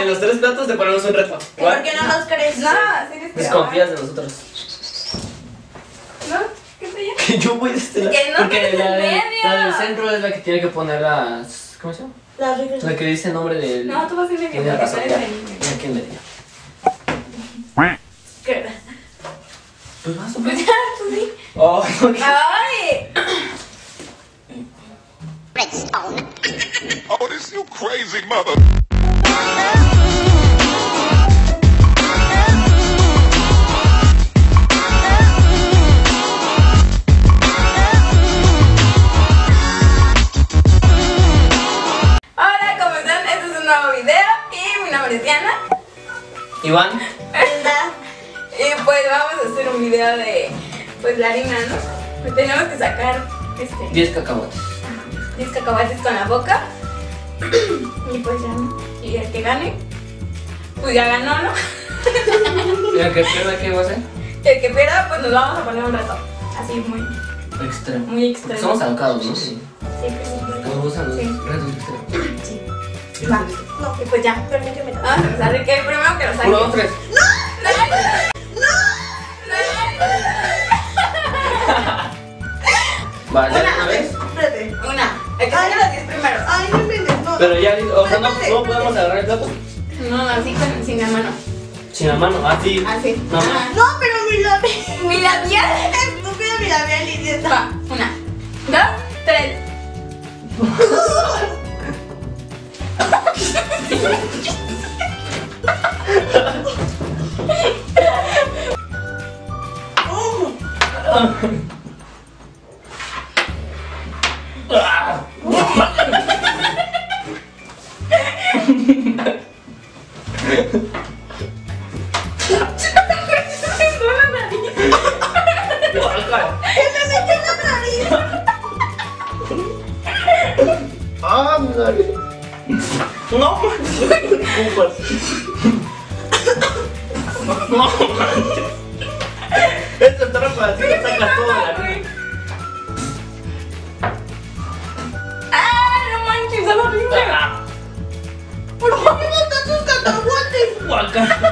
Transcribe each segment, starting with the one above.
En los tres platos te ponemos un reto. ¿Y ¿Por qué no nos crees? No, eres Desconfías de nosotros. ¿No? ¿Qué sé yo? Que yo voy este lado. Que no Porque la, en de- medio. la del centro es la que tiene que poner las. ¿Cómo se llama? Las reglas. La que dice el nombre del. No, tú vas en medio. Tiene porque razón, tú ya. eres el niño. Ya, ¿quién le diga? ¿Qué? Pues vas, Pues ya, tú sí. Oh, que- ¡Ay! Oh, this you crazy mother. Iván. Y pues vamos a hacer un video de pues la harina, ¿no? Pues tenemos que sacar este 10 cacahuates. 10 cacahuates con la boca. Y pues ya. Y el que gane, pues ya ganó, ¿no? ¿Y el que pierda qué va a hacer? El que pierda, pues nos vamos a poner un reto. Así muy, Extremo. muy extremo. somos alocados, ¿no? Sí. Sí, sí. Nos gustan los Sí. retos extremos. Sí. Va. No, y pues ya, permíteme. Vamos a empezar. El que primero que lo saque. Uno, dos, tres. Vale, Una. una vez. Espérate. Una. El que saque los 10 primeros. Ay, no inventes, no. Pero ya, o sea, no, no podemos agarrar el plato. No, así con, sin la mano. Sin la mano, así. Así. No, Ajá. No, pero mi labial. Mi labial. Estúpida mi labial idiota. Va. Una. Dos. Tres. Ah, No, manches. Esta trampa así lo sacas todo de la. ¡Ah! No manches, es horrible. Ah, ¿Por qué me botas tus cacahuates? guaca.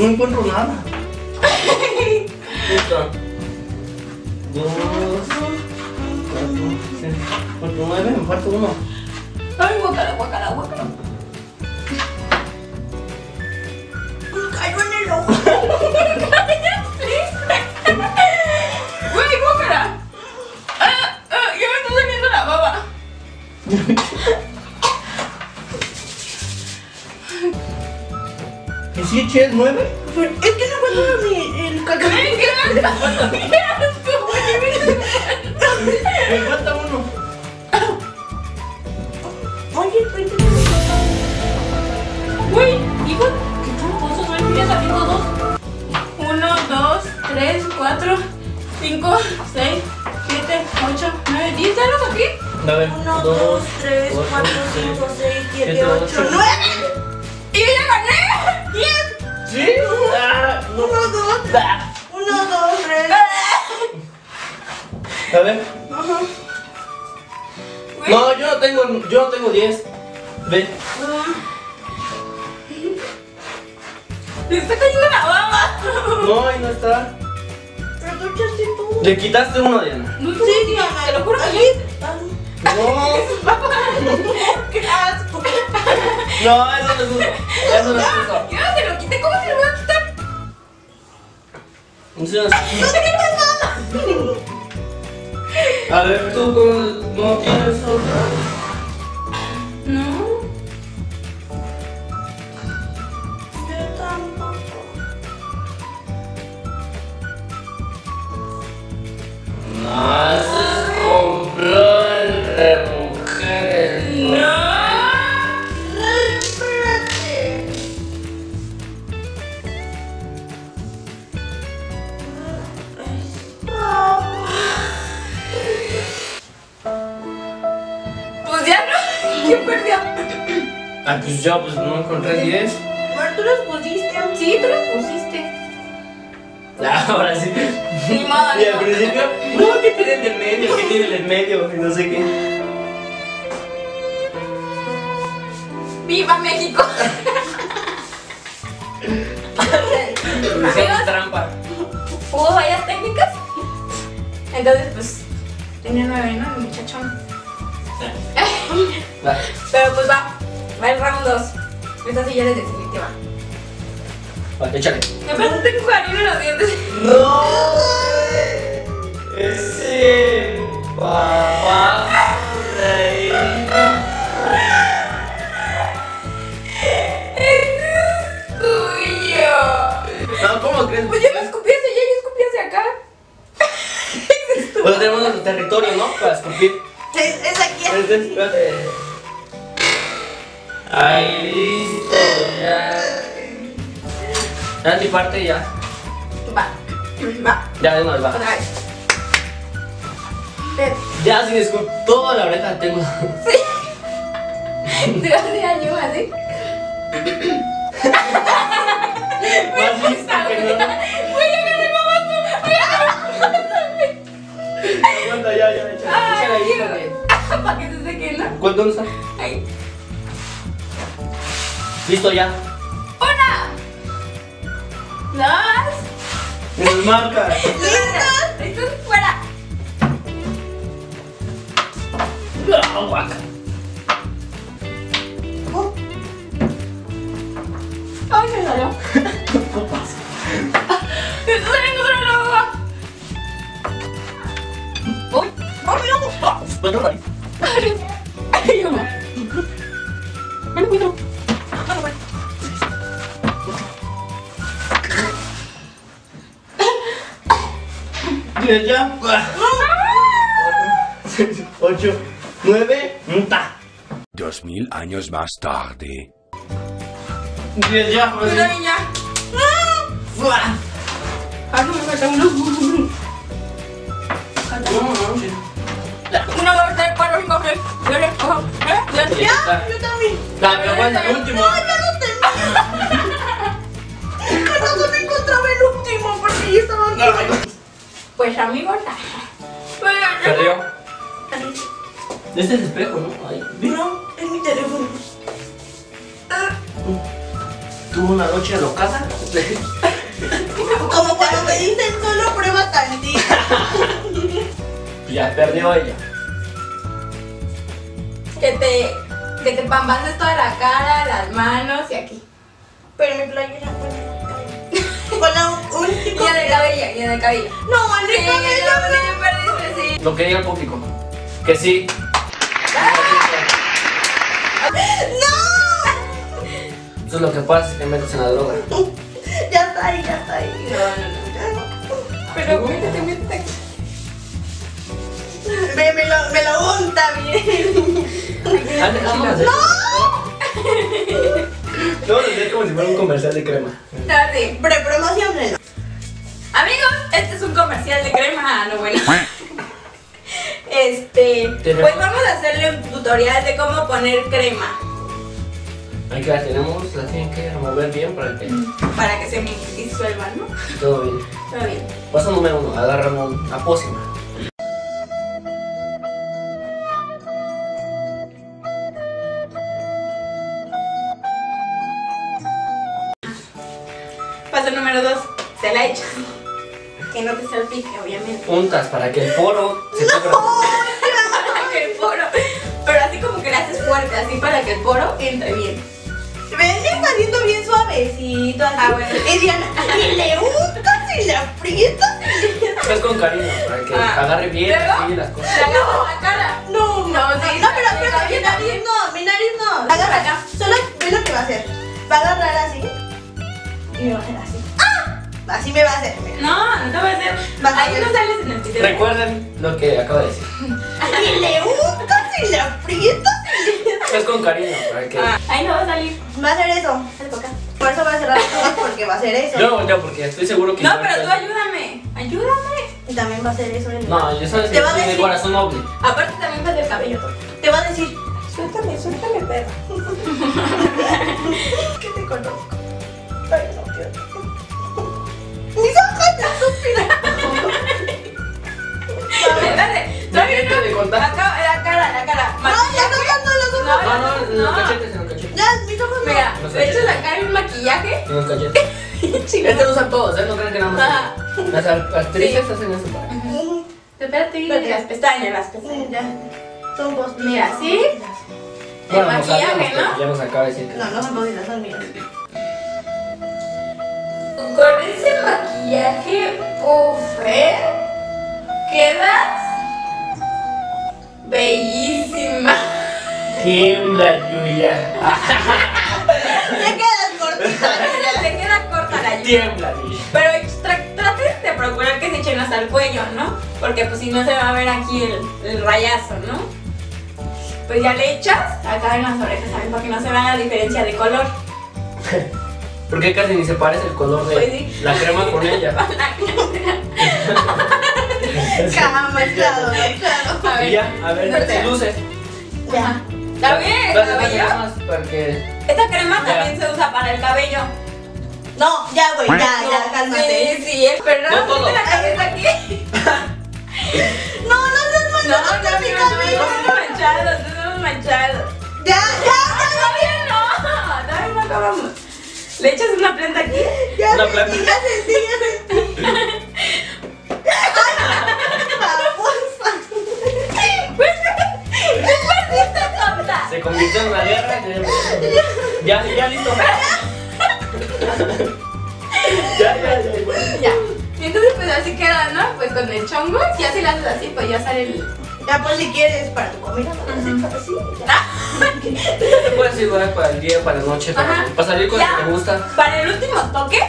No encuentro nada. Dos. Cuatro. Seis. Cuatro, nueve. Me falta uno. Ay, guacala, guacala, guacala. Me cayó en el ojo. Güey, guacala. Ah, ah, ya me está saliendo la baba. ¿Y si eché el nueve? Es que no encuentro mi, el qué asco. Güey. Me falta uno. Oye, espérate. Güey, hijo, qué tramposos, güey, ya saliendo dos. Uno, dos, tres, cuatro, cinco, seis, siete, ocho, nueve, diez, ¿ya los saqué? Nueve. Uno, dos, tres, cuatro, cinco, seis, siete, ocho, nueve. ¡Y yo ya gané! ¡Diez! ¿Sí? Ah, no. Uno, dos, Ah. uno, dos, tres. A ver. Ajá. Güey, No, yo no tengo, yo no tengo diez. Ve. ¡Le está cayendo la baba! No, ahí no está. Le quitaste uno, Diana. No, Sí, Diana. te lo juro que. Ah, No. ¡Qué asco! No, eso no es justo. Eso no es justo. Quité, ¿cómo se lo voy a quitar? No es- ¡No te quitas nada! A ver, tú con- no tienes otra. No. Encontré 10. Bueno, tú los pusiste. Sí, tú los pusiste. Ah, ahora sí. Ni modo, Y al principio, no, que tienen del medio, que tienen del medio, y no sé qué. ¡Viva México! Hicieron trampa. Hubo varias técnicas. Entonces, pues, tenía nueve, ¿no? El muchachón. Va. Pero pues va, va el round 2. Esta sí ya es definitiva. Va, échale. Me que tengo harina en los dientes. ¡No! Ese. Papá. ¡Tuyo! No, ¿cómo crees? Pues yo me escupí hacia allá y escupí hacia acá. Pues tenemos nuestro territorio, ¿no? Para escupir. Es, es aquí. Espérate, espérate. Ahí, ya. Ya mi parte, ya. Va, va, Ya, de una vez, va. otra vez. Ya, sin escupir. Toda la oreja tengo. Te vas a año así. No. Voy a ganar mamá Aguanta, ya, ya, échale. Échale ahí. Para que se seque, ¿no? ¿Cuál dónde está? Listo, ya. Una. Dos. Me marca. ¿Listos? ¿Listos? Fuera. Ah, guaca. Ay, me salió. Me está saliendo otra loba. Uy. Pues no. Ay, mamá. No lo encuentro. Diez ya. Ocho, nueve, ta. Dos mil años más tarde. Diez ya. Una niña. Fuera. Ah, no me falta uno. Falta No, uno. no, sí. Uno, dos, tres, cuatro, cinco, seis. Yo le cojo. ¿Eh? Ya. Yo también. La pero bueno, el último. No, yo no tenía. Con razón encontraba el último porque yo estaba. Pues amigos. Perdió. Este es el espejo, ¿no? Ay, mira. No, es mi teléfono. Tuvo una noche alocada. Como cuando me dicen solo prueba tantito. Ya perdió ella. Que te, que te pambases toda la cara, las manos y aquí. Pero mi playera fue con la Y en el cabello, y en el cabello. No, el Sí, de cabello no. perdiste, sí. Lo que diga el público. Que sí. ¡No! Eso es lo que pasa si te metes en la droga. Ya está ahí, ya está ahí. No, no, no. Pero métete, métete. Me, me, lo, me lo unta bien. Vamos a hacer como si fuera un comercial de crema. Así. Prepromocionenlo. Amigos, este es un comercial de crema. Ah, no, bueno. Este, pues vamos a hacerle un tutorial de cómo poner crema Ahí que la tenemos, la tienen que remover bien para que para que se me disuelva, ¿no? todo bien. Todo bien. Paso número uno, agarran una pócima. Para que el poro se cubra. Para que el poro. Pero así como que le haces fuerte, así para que el poro entre bien. Ven, está haciendo bien suavecito. Así. Ah, bueno. Y Diana, y le untas y le aprietas. y le- Es con cariño, para que Ah. agarre bien así las cosas. Agarras la cara. No, No, no, sí, no, pero está mi bien, nariz no, mi nariz no. Agarra acá. Solo ve lo que va a hacer. Va a agarrar así. Y va a hacer así. Así me va a hacer. No, no te voy a hacer. Vas a Ahí no sales en el video. Recuerden lo que acabo de decir. Y le untas y le aprietas. Es con cariño, para que. Ah, ahí no va a salir. Va a hacer eso. Por acá. Por eso va a cerrar los ojos porque va a hacer eso. Yo no volteo porque estoy seguro que. No, pero tú ayúdame. Ayúdame. Y también va a hacer eso. en el- No, yo sabes Te que va a decir- corazón noble. Aparte también ves el cabello todo. Te va a decir, Suéltame, suéltame, perra. que te conozco. Ay, no, Dios. Gente de no. contar. Acá, la cara, la cara. No, ya no canto los ojos. No, no, en los cachetes, en los cachetes. Ya, mis ojos no. Mira, No le echas la cara y un maquillaje. En los cachetes. Este lo usan todos, ¿eh? No crean que nada más. Ajá. Las actrices hacen eso para. Espérate, las pestañas, las pestañas. Son vos. Mira, ¿sí? El Bueno, maquillaje, ¿no? Ya nos acaba de decir. No, no son postizas, son mías. Con ese maquillaje, uff, bellísima. Tiembla, Yuya. Te quedas cortita. Te queda corta la lluvia. Tiembla, Yuya. Pero tra- traten de procurar que se echen hasta el cuello, ¿no? Porque pues si no se va a ver aquí el, el rayazo, ¿no? Pues ya le echas acá en las orejas, ¿saben? Para que no se vea la diferencia de color. Porque casi ni se parece el color de Pues sí. la crema con ella. Cama, claro, claro. A ver, ya, a ver, luces. Ya. ¿Está bien? Dale, ¿El dale cabello? más para que. Esta crema Ya. también se usa para el cabello. No, ya, güey, ya, ya, cálmate. Sí, sí, pero No no, todo. la cabeza aquí. No, no No, manchado no, mi no, no, cabello. no, no, manchado, no, no, manchado. Ya, ya, Todavía no, todavía no acabamos. ¿Le echas una planta aquí? ya. Una Ya planta. ya ya Se convirtió en una guerra. Ya, ya, listo. ya, ya, ya. Y entonces pues así queda, ¿no? Pues con el chongo, y así lo haces así, pues ya sale el... Ya, pues si quieres para tu comida, para así, ya. Te puedes igual para el día, para la noche, para, para salir con lo que te gusta. Para el último toque,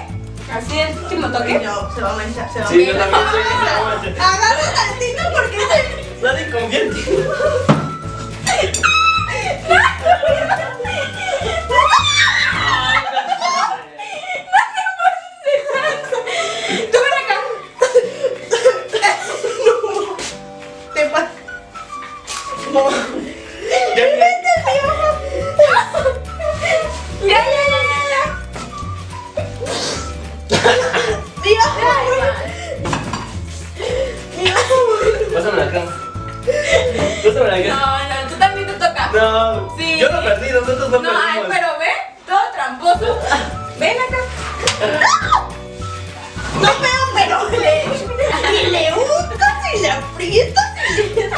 así el último toque. No, se va a manchar, se va a Sí, yo manchar. también sé que se va a manchar. Agarra tantito porque se... Nadie confía en ti. Acá. Te pasa. No. Ya. Ya,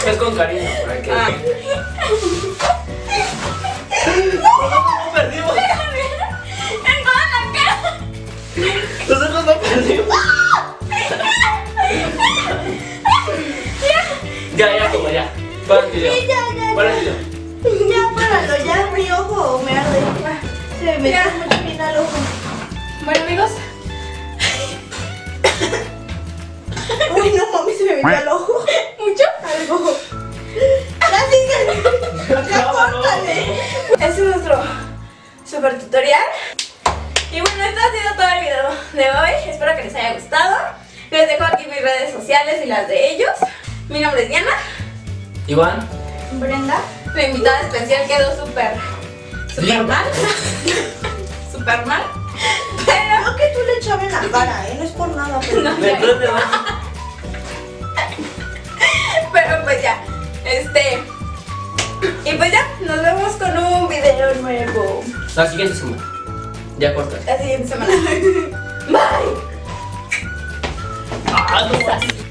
Es con cariño, para que. Ah. Perdimos. En toda la cara. Nosotros no perdimos. Ya, ya, como ya. Para el video. Ya, ya, Para el video. ya, páralo, ya mi ojo me arde. Se me metió Ya. mucho bien al ojo. Bueno, amigos, Uy, no mami, se me metió al ojo. Mis redes sociales y las de ellos. Mi nombre es Diana. Iván. Brenda. La invitada especial quedó súper, súper mal. súper mal. Pero Creo que tú le echabas en la cara, ¿eh? No es por nada, pero... No. Pero pues ya, este. Y pues ya, nos vemos con un video nuevo La siguiente semana. Ya corta. la siguiente semana. Bagunça.